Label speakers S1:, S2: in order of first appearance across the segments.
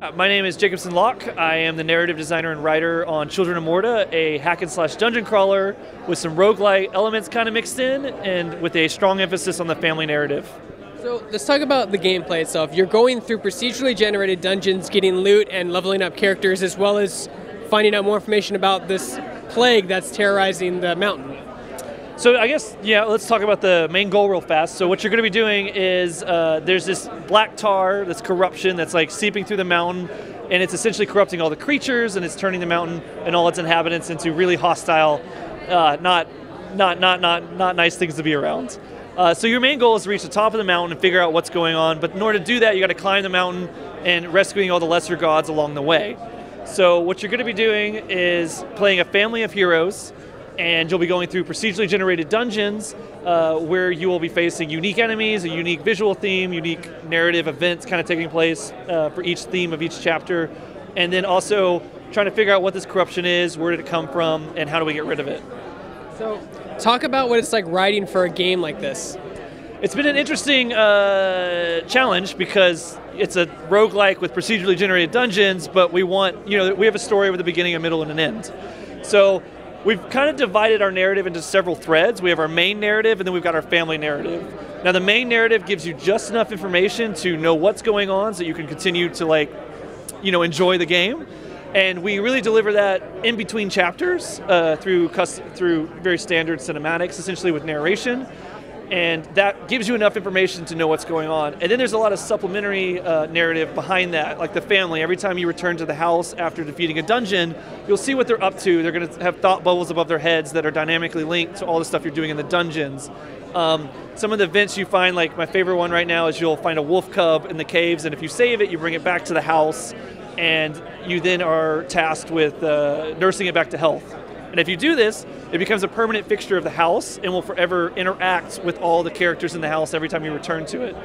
S1: Uh, My name is Jakobsen Locke. I am the narrative designer and writer on Children of Morta, a hack and slash dungeon crawler with some roguelike elements kind of mixed in, and with a strong emphasis on the family narrative.
S2: So let's talk about the gameplay itself. You're going through procedurally generated dungeons, getting loot and leveling up characters, as well as finding out more information about this plague that's terrorizing the mountain.
S1: So I guess yeah, let's talk about the main goal real fast. So what you're going to be doing is uh, there's this black tar, this corruption that's like seeping through the mountain, and it's essentially corrupting all the creatures, and it's turning the mountain and all its inhabitants into really hostile, uh, not not not not not nice things to be around. Uh, so your main goal is to reach the top of the mountain and figure out what's going on. But in order to do that, you got to climb the mountain and rescuing all the lesser gods along the way. So what you're going to be doing is playing a family of heroes and you'll be going through procedurally generated dungeons uh, where you will be facing unique enemies, a unique visual theme, unique narrative events kind of taking place uh, for each theme of each chapter, and then also trying to figure out what this corruption is, where did it come from, and how do we get rid of it.
S2: So talk about what it's like writing for a game like this.
S1: It's been an interesting uh, challenge because it's a roguelike with procedurally generated dungeons, but we want, you know, we have a story with a beginning, a middle, and an end. So we've kind of divided our narrative into several threads. We have our main narrative, and then we've got our family narrative. Now, the main narrative gives you just enough information to know what's going on, so you can continue to like, you know, enjoy the game. And we really deliver that in between chapters uh, through through very standard cinematics, essentially with narration and that gives you enough information to know what's going on. And then there's a lot of supplementary uh, narrative behind that, like the family. Every time you return to the house after defeating a dungeon, you'll see what they're up to. They're going to have thought bubbles above their heads that are dynamically linked to all the stuff you're doing in the dungeons. Um, some of the events you find, like my favorite one right now, is you'll find a wolf cub in the caves, and if you save it, you bring it back to the house, and you then are tasked with uh, nursing it back to health. And if you do this, it becomes a permanent fixture of the house and will forever interact with all the characters in the house every time you return to it.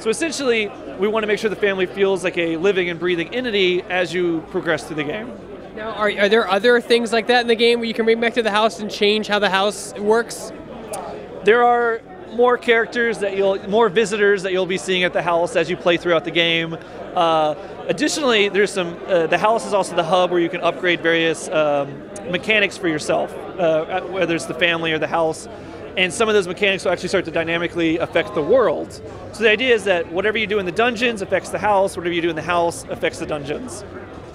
S1: So essentially, we want to make sure the family feels like a living and breathing entity as you progress through the game.
S2: Now, are, are there other things like that in the game where you can bring back to the house and change how the house works?
S1: There are more characters that you'll, more visitors that you'll be seeing at the house as you play throughout the game. Uh, additionally, there's some. Uh, the house is also the hub where you can upgrade various um, mechanics for yourself, uh, whether it's the family or the house. And some of those mechanics will actually start to dynamically affect the world. So the idea is that whatever you do in the dungeons affects the house. Whatever you do in the house affects the dungeons.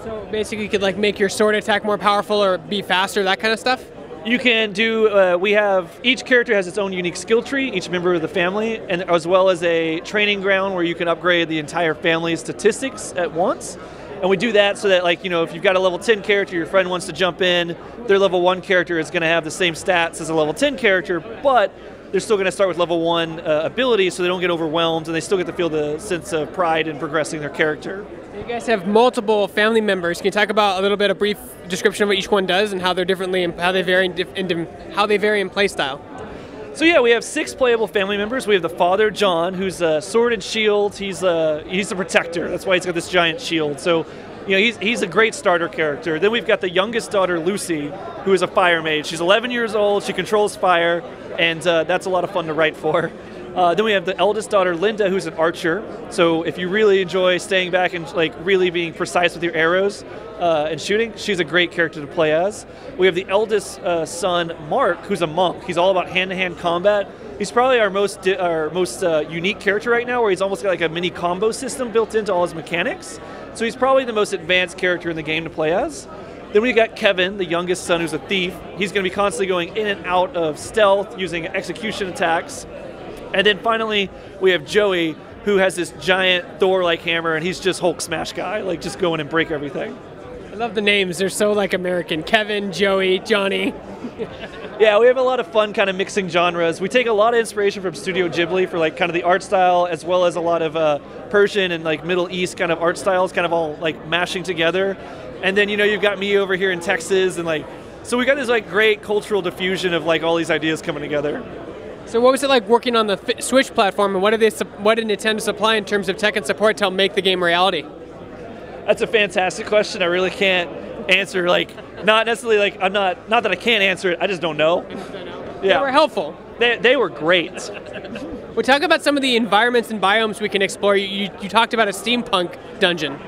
S2: So basically, you could like make your sword attack more powerful or be faster, that kind of stuff.
S1: You can do. Uh, we have each character has its own unique skill tree, each member of the family, and as well as a training ground where you can upgrade the entire family's statistics at once. And we do that so that, like, you know, if you've got a level 10 character, your friend wants to jump in, their level 1 character is going to have the same stats as a level 10 character, but they're still going to start with level 1 uh, ability so they don't get overwhelmed and they still get to feel the sense of pride in progressing their character.
S2: You guys have multiple family members. Can you talk about a little bit of brief description of what each one does and how they're differently, and how they vary in, in how they vary in playstyle?
S1: So yeah, we have six playable family members. We have the father, John, who's a sword and shield. He's a he's a protector. That's why he's got this giant shield. So, you know, he's he's a great starter character. Then we've got the youngest daughter, Lucy, who is a fire mage. She's 11 years old. She controls fire, and uh, that's a lot of fun to write for. Uh, then we have the eldest daughter, Linda, who's an archer. So if you really enjoy staying back and like really being precise with your arrows uh, and shooting, she's a great character to play as. We have the eldest uh, son, Mark, who's a monk. He's all about hand-to-hand combat. He's probably our most di- our most uh, unique character right now, where he's almost got like a mini combo system built into all his mechanics. So he's probably the most advanced character in the game to play as. Then we got Kevin, the youngest son, who's a thief. He's going to be constantly going in and out of stealth using execution attacks. And then finally, we have Joey, who has this giant Thor-like hammer, and he's just Hulk smash guy, like just go in and break everything.
S2: I love the names. They're so like American. Kevin, Joey, Johnny.
S1: Yeah, we have a lot of fun kind of mixing genres. We take a lot of inspiration from Studio Ghibli for like kind of the art style, as well as a lot of uh, Persian and like Middle East kind of art styles, kind of all like mashing together. And then you know you've got me over here in Texas, and like so we got this like great cultural diffusion of like all these ideas coming together.
S2: So what was it like working on the Switch platform, and what did they what did Nintendo supply in terms of tech and support to help make the game reality?
S1: That's a fantastic question. I really can't answer like not necessarily like I'm not not that I can't answer it. I just don't know. Yeah.
S2: They were helpful.
S1: They, they were great.
S2: Well, talk about some of the environments and biomes we can explore. You, you, you talked about a steampunk dungeon.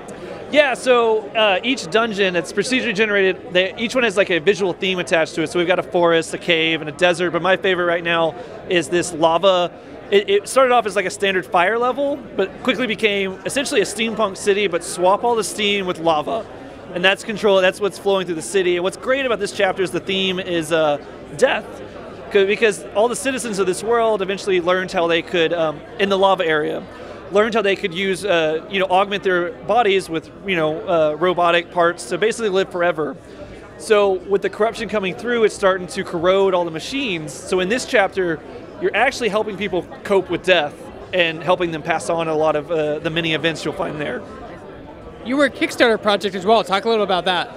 S1: Yeah, so uh, each dungeon, it's procedurally generated. They, each one has like a visual theme attached to it. So we've got a forest, a cave, and a desert. But my favorite right now is this lava. It, it started off as like a standard fire level, but quickly became essentially a steampunk city. But swap all the steam with lava, and that's control. That's what's flowing through the city. And what's great about this chapter is the theme is uh, death because all the citizens of this world eventually learned how they could, um, in the lava area, learned how they could use, uh, you know, augment their bodies with, you know, uh, robotic parts to basically live forever. So with the corruption coming through, it's starting to corrode all the machines. So in this chapter, you're actually helping people cope with death and helping them pass on a lot of uh, the many events you'll find there.
S2: You were a Kickstarter project as well. Talk a little about that.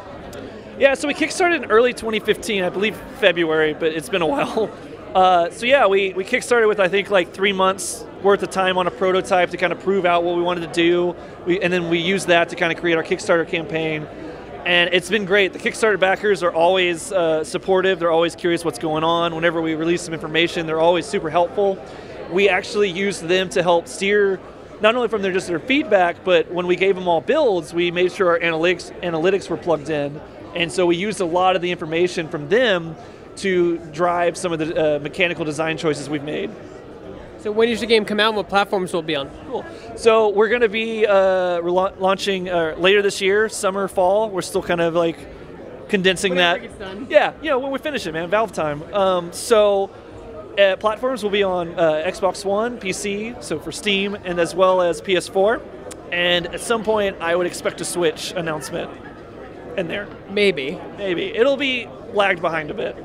S1: Yeah, so we kickstarted in early 2015, I believe February, but it's been a while. Uh, so yeah, we, we kickstarted with I think like three months worth of time on a prototype to kind of prove out what we wanted to do, we, and then we used that to kind of create our Kickstarter campaign. And it's been great. The Kickstarter backers are always uh, supportive. They're always curious what's going on. Whenever we release some information, they're always super helpful. We actually used them to help steer not only from their just their feedback, but when we gave them all builds, we made sure our analytics analytics were plugged in, and so we used a lot of the information from them to drive some of the uh, mechanical design choices we've made.
S2: So when does the game come out and what platforms will it be on?
S1: Cool. So we're going to be uh, launching uh, later this year, summer, fall. We're still kind of like condensing
S2: Whenever
S1: that.
S2: it gets done.
S1: Yeah, you know, when we finish it, man, Valve time. Um, so uh, platforms will be on uh, Xbox One, PC, so for Steam, and as well as PS4. And at some point, I would expect a Switch announcement in there.
S2: Maybe.
S1: Maybe. It'll be lagged behind a bit.